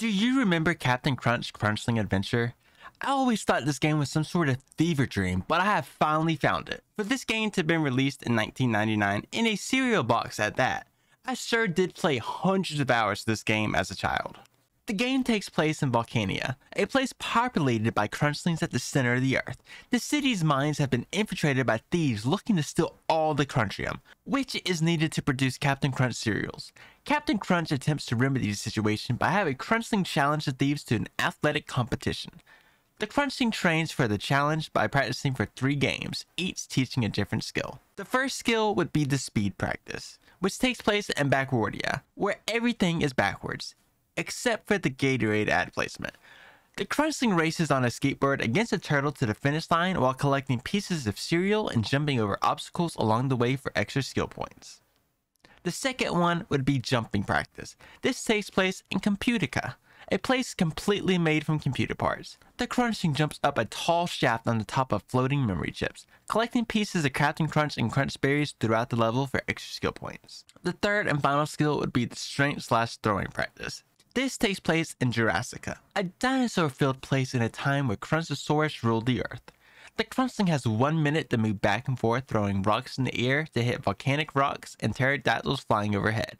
Do you remember Captain Crunch Crunchling Adventure? I always thought this game was some sort of fever dream, but I have finally found it. For this game to have been released in 1999 in a cereal box at that, I sure did play hundreds of hours of this game as a child. The game takes place in Volcania, a place populated by Crunchlings at the center of the earth. The city's mines have been infiltrated by thieves looking to steal all the Crunchium, which is needed to produce Captain Crunch cereals. Captain Crunch attempts to remedy the situation by having a Crunchling challenge the thieves to an athletic competition. The Crunchling trains for the challenge by practicing for three games, each teaching a different skill. The first skill would be the speed practice, which takes place in Backwardia, where everything is backwards except for the Gatorade ad placement. The Crunchling races on a skateboard against a turtle to the finish line while collecting pieces of cereal and jumping over obstacles along the way for extra skill points. The second one would be jumping practice. This takes place in Computica, a place completely made from computer parts. The Crunchling jumps up a tall shaft on the top of floating memory chips, collecting pieces of Captain Crunch and Crunch berries throughout the level for extra skill points. The third and final skill would be the strength slash throwing practice. This takes place in Jurassica, a dinosaur-filled place in a time where Crunchosaurus ruled the Earth. The Crunchling has one minute to move back and forth, throwing rocks in the air to hit volcanic rocks and pterodactyls flying overhead.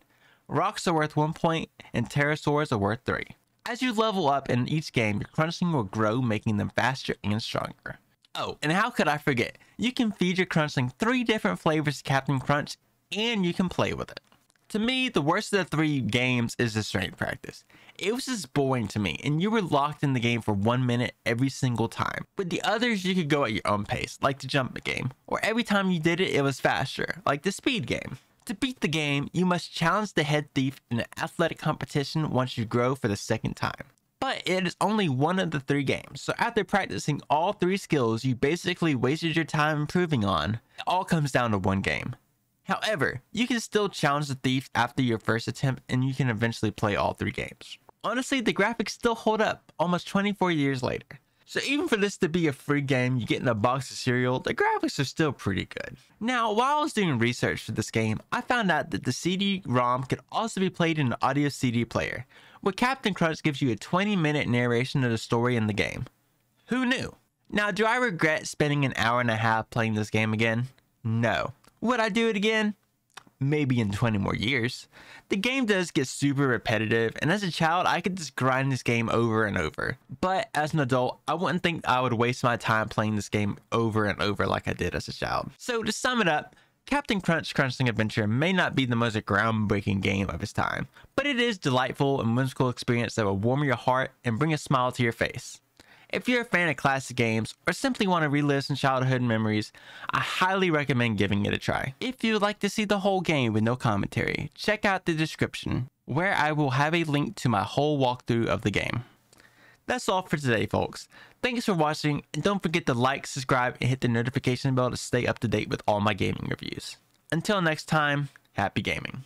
Rocks are worth one point, and pterosaurs are worth three. As you level up in each game, your Crunchling will grow, making them faster and stronger. Oh, and how could I forget? You can feed your Crunchling three different flavors of Captain Crunch, and you can play with it. To me, the worst of the three games is the strength practice. It was just boring to me, and you were locked in the game for one minute every single time. With the others, you could go at your own pace, like the jump game, or every time you did it, it was faster, like the speed game. To beat the game, you must challenge the head thief in an athletic competition once you grow for the second time. But it is only one of the three games, so after practicing all three skills you basically wasted your time improving on, it all comes down to one game. However, you can still challenge the thief after your first attempt and you can eventually play all three games. Honestly, the graphics still hold up almost 24 years later. So even for this to be a free game you get in a box of cereal, the graphics are still pretty good. Now, while I was doing research for this game, I found out that the CD-ROM could also be played in an audio CD player, where Captain Crunch gives you a 20 minute narration of the story in the game. Who knew? Now, do I regret spending an hour and a half playing this game again? No. Would I do it again? Maybe in 20 more years. The game does get super repetitive, and as a child, I could just grind this game over and over. But as an adult, I wouldn't think I would waste my time playing this game over and over like I did as a child. So to sum it up, Captain Crunch Crunchling Adventure may not be the most groundbreaking game of its time, but it is delightful and whimsical experience that will warm your heart and bring a smile to your face. If you're a fan of classic games or simply want to relive some childhood memories, I highly recommend giving it a try. If you'd like to see the whole game with no commentary, check out the description where I will have a link to my whole walkthrough of the game. That's all for today, folks. Thanks for watching, and don't forget to like, subscribe, and hit the notification bell to stay up to date with all my gaming reviews. Until next time, happy gaming.